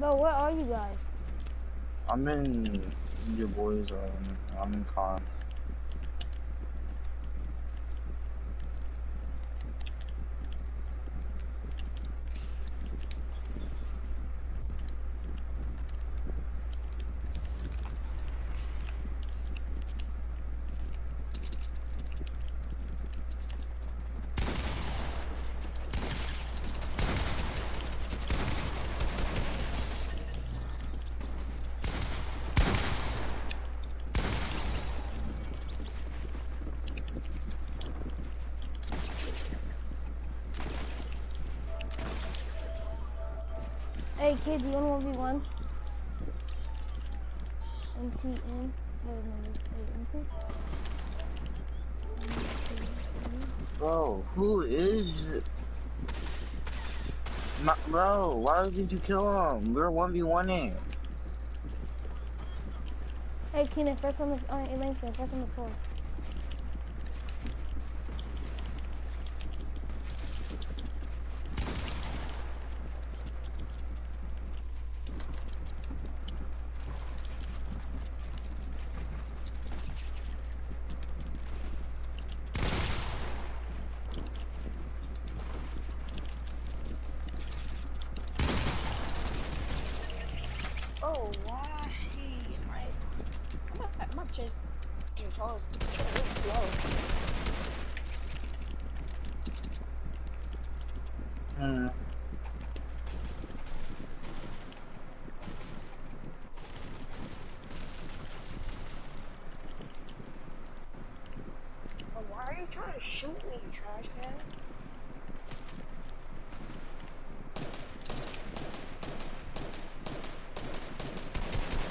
Bro, where are you guys? I'm in your boys. Um, I'm in cons. Hey kid, you want one v one? MTN. Wait, no. Bro, who is? My, bro, why did you kill him? We're one v one in. Hey Keenan, first on the on Langston, first on the floor. Oh, why? My, my, my change controls really slow. Hmm. Why are you trying to shoot me, you trash can?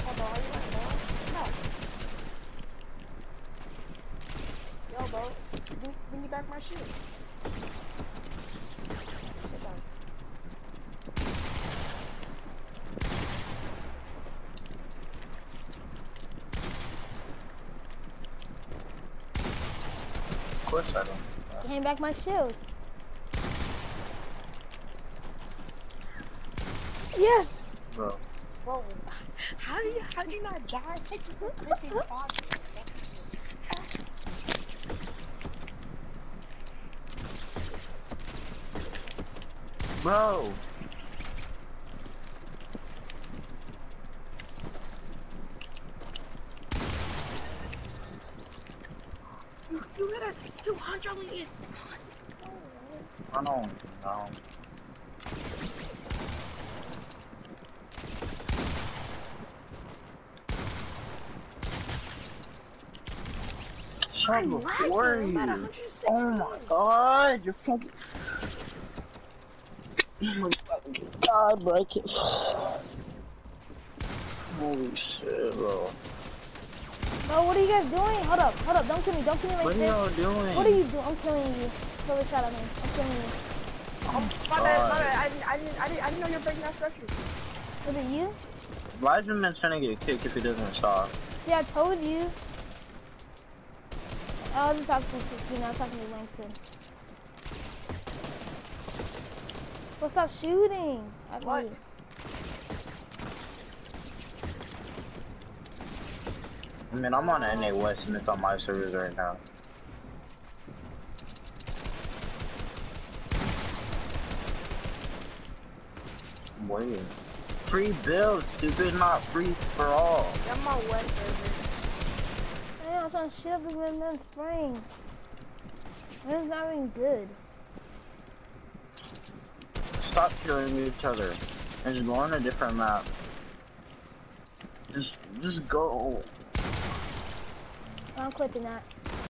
Hold on, are you right now? No. Yo, bro, bring, back my shoes. Sit down. Of course I don't. Hand back my shield. Yes! Bro, Bro, how do you, how do you not die? bro. You, you gotta take 200 it. I don't know. I'm you. Oh my god, you're fucking. Oh my fucking god, bro. I can't. Holy shit, bro. Bro, what are you guys doing? Hold up, hold up, don't kill me, don't kill me like What are this. y'all doing? What are you doing? I'm killing you. Throw a shot at me. I'm killing you. Oh, my God. bad, my bad. I didn't, I didn't, I didn't, I didn't know you were breaking that structure. Was it you? Elijah's trying to get kicked if he doesn't stop. Yeah, I told you. I wasn't talking to Christina, I was talking to Langston. Well, stop shooting at What? me. I mean, I'm on NA West and it's on my servers right now. Wait. Free build, stupid, not free for all. I'm on web server. Man, I'm trying to shoot up the rim and spring. And it's not even good. Stop killing each other. And just go on a different map. Just, just go. I'm quitting that.